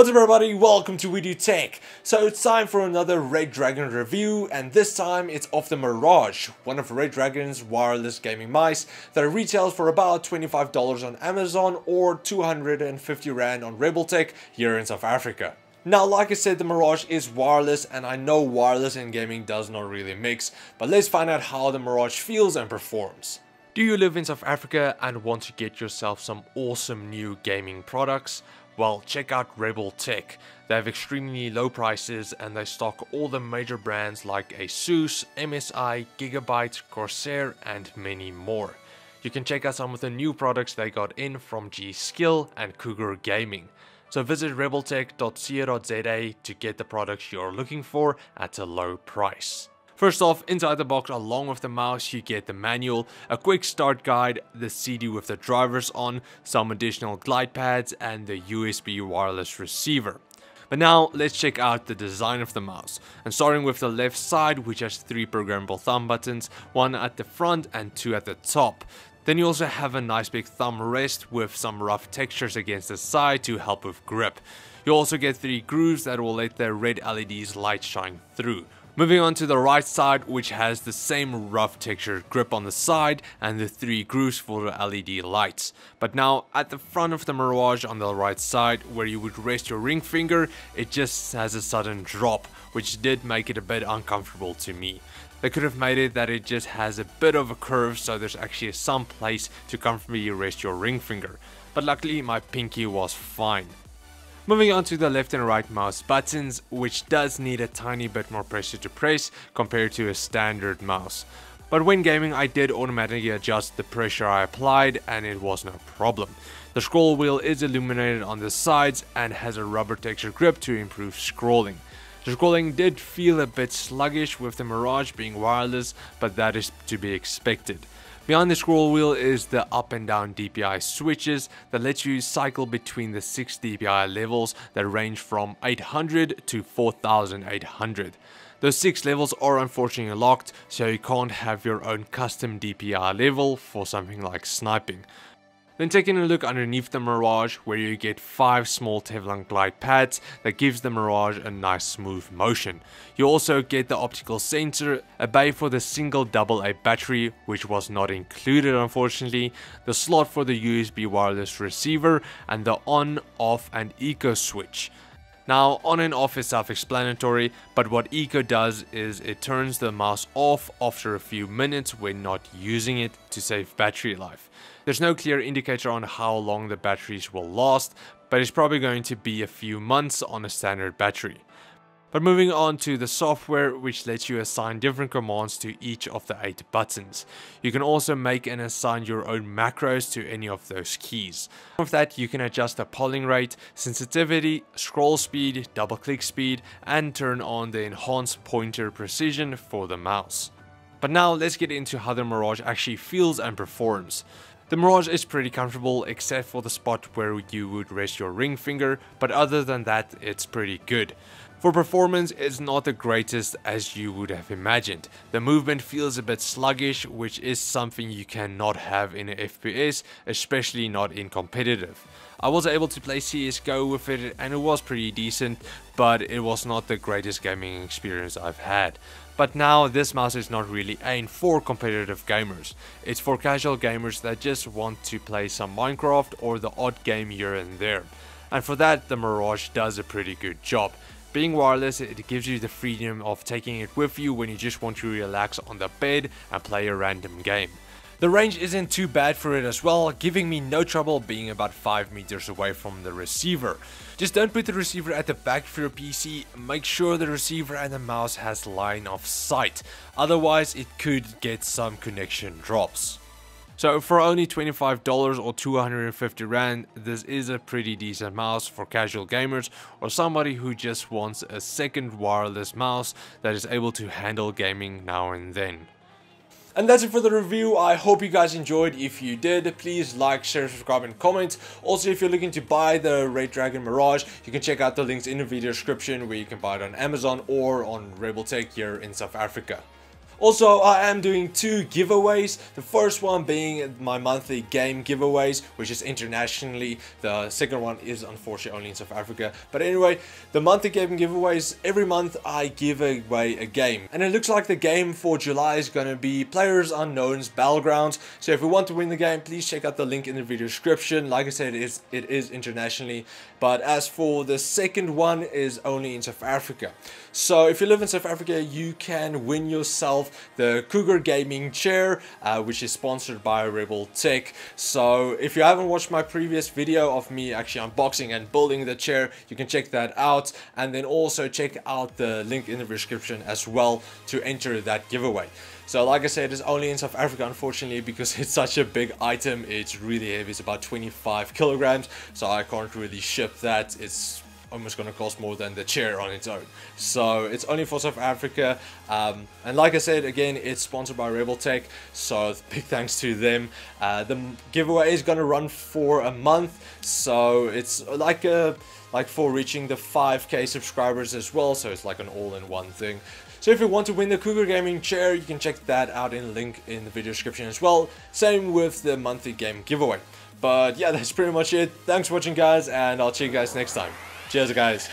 What's up everybody, welcome to We Do Tech. So it's time for another Redragon review and this time it's of the Mirage, one of Redragon's wireless gaming mice that retails for about $25 on Amazon or 250 Rand on Rebel Tech here in South Africa. Now, like I said, the Mirage is wireless, and I know wireless and gaming does not really mix, but let's find out how the Mirage feels and performs. Do you live in South Africa and want to get yourself some awesome new gaming products? Well, check out Rebel Tech. They have extremely low prices and they stock all the major brands like ASUS, MSI, Gigabyte, Corsair and many more. You can check out some of the new products they got in from G-Skill and Cougar Gaming. So visit rebeltech.co.za to get the products you're looking for at a low price. First off, inside the box along with the mouse you get the manual, a quick start guide, the CD with the drivers on, some additional glide pads and the USB wireless receiver. But now let's check out the design of the mouse. And starting with the left side which has three programmable thumb buttons, one at the front and two at the top. Then you also have a nice big thumb rest with some rough textures against the side to help with grip. You also get three grooves that will let the red LEDs light shine through. Moving on to the right side which has the same rough textured grip on the side and the three grooves for the LED lights. But now at the front of the Mirage on the right side where you would rest your ring finger it just has a sudden drop which did make it a bit uncomfortable to me. They could have made it that it just has a bit of a curve so there's actually some place to comfortably rest your ring finger. But luckily my pinky was fine. Moving on to the left and right mouse buttons, which does need a tiny bit more pressure to press compared to a standard mouse. But when gaming I did automatically adjust the pressure I applied and it was no problem. The scroll wheel is illuminated on the sides and has a rubber texture grip to improve scrolling. The scrolling did feel a bit sluggish with the Mirage being wireless, but that is to be expected. Behind the scroll wheel is the up and down DPI switches that let you cycle between the 6 DPI levels that range from 800 to 4800. Those 6 levels are unfortunately locked so you can't have your own custom DPI level for something like sniping. Then taking a look underneath the Mirage where you get 5 small Teflon glide pads that gives the Mirage a nice smooth motion. You also get the optical sensor, a bay for the single AA battery which was not included unfortunately, the slot for the USB wireless receiver and the on, off and eco switch. Now on and off is self-explanatory, but what Eco does is it turns the mouse off after a few minutes when not using it to save battery life. There's no clear indicator on how long the batteries will last, but it's probably going to be a few months on a standard battery. But moving on to the software which lets you assign different commands to each of the 8 buttons. You can also make and assign your own macros to any of those keys. With that you can adjust the polling rate, sensitivity, scroll speed, double click speed and turn on the enhanced pointer precision for the mouse. But now let's get into how the Mirage actually feels and performs. The Mirage is pretty comfortable except for the spot where you would rest your ring finger, but other than that it's pretty good. For performance, it's not the greatest as you would have imagined. The movement feels a bit sluggish, which is something you cannot have in an FPS, especially not in competitive. I was able to play CSGO with it and it was pretty decent, but it was not the greatest gaming experience I've had. But now this mouse is not really aimed for competitive gamers. It's for casual gamers that just want to play some Minecraft or the odd game here and there. And for that the Mirage does a pretty good job. Being wireless, it gives you the freedom of taking it with you when you just want to relax on the bed and play a random game. The range isn't too bad for it as well, giving me no trouble being about 5 meters away from the receiver. Just don't put the receiver at the back of your PC, make sure the receiver and the mouse has line of sight, otherwise it could get some connection drops. So for only $25 or 250 Rand, this is a pretty decent mouse for casual gamers or somebody who just wants a second wireless mouse that is able to handle gaming now and then. And that's it for the review. I hope you guys enjoyed. If you did, please like, share, subscribe, and comment. Also, if you're looking to buy the Redragon Mirage, you can check out the links in the video description where you can buy it on Amazon or on Rebel Tech here in South Africa. Also, I am doing two giveaways. The first one being my monthly game giveaways, which is internationally. The second one is unfortunately only in South Africa. But anyway, the monthly game giveaways, every month I give away a game. And it looks like the game for July is going to be Players Unknown's Battlegrounds. So if you want to win the game, please check out the link in the video description. Like I said, it is, it is internationally. But as for the second one is only in South Africa. So if you live in South Africa, you can win yourself the Cougar Gaming Chair, uh, which is sponsored by Rebel Tech. So if you haven't watched my previous video of me actually unboxing and building the chair, you can check that out. And then also check out the link in the description as well to enter that giveaway. So like I said, it's only in South Africa unfortunately because it's such a big item. It's really heavy. It's about 25 kilograms. So I can't really ship that. It's almost going to cost more than the chair on its own. So it's only for South Africa. Um, and like I said, again, it's sponsored by Rebel Tech. So big thanks to them. Uh, the giveaway is going to run for a month. So it's like a like for reaching the 5k subscribers as well. So it's like an all-in-one thing. So if you want to win the Cougar Gaming chair, you can check that out in the link in the video description as well. Same with the monthly game giveaway. But yeah, that's pretty much it. Thanks for watching guys, and I'll see you guys next time. Cheers, guys.